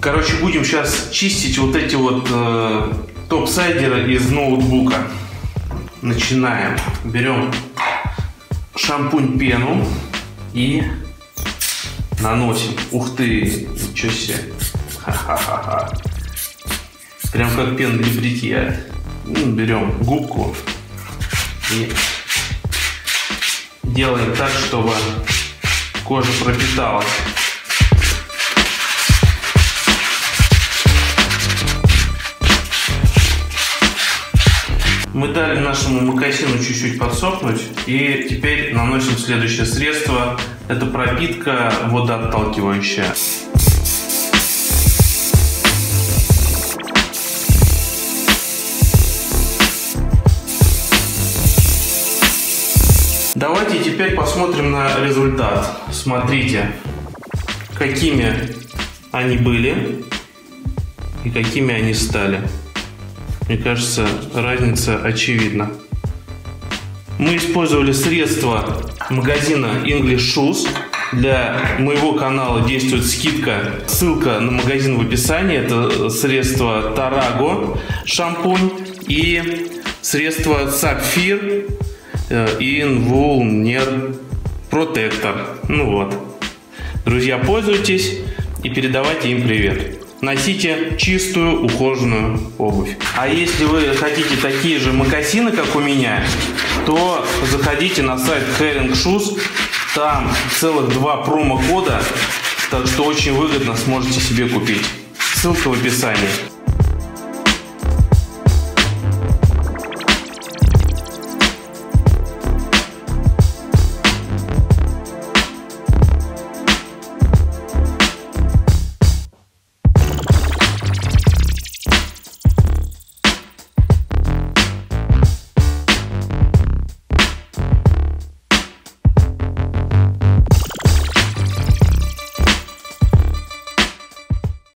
Короче, будем сейчас чистить вот эти вот э, топ-сайдеры из ноутбука. Начинаем. Берем шампунь пену и наносим. Ух ты, ничего себе. Ха-ха-ха-ха. Прям как пена для бритья. Ну, берем губку и делаем так, чтобы кожа пропиталась. Мы дали нашему макасину чуть-чуть подсохнуть и теперь наносим следующее средство. Это пропитка водоотталкивающая. Давайте теперь посмотрим на результат. Смотрите, какими они были и какими они стали. Мне кажется, разница очевидна. Мы использовали средства магазина English Shoes. Для моего канала действует скидка. Ссылка на магазин в описании. Это средство Tarago шампунь и средство Sapphire Invulner Protector. Ну вот. Друзья, пользуйтесь и передавайте им привет носите чистую ухоженную обувь. А если вы хотите такие же мокасины, как у меня, то заходите на сайт Herring Shoes. Там целых два промокода, так что очень выгодно сможете себе купить. Ссылка в описании.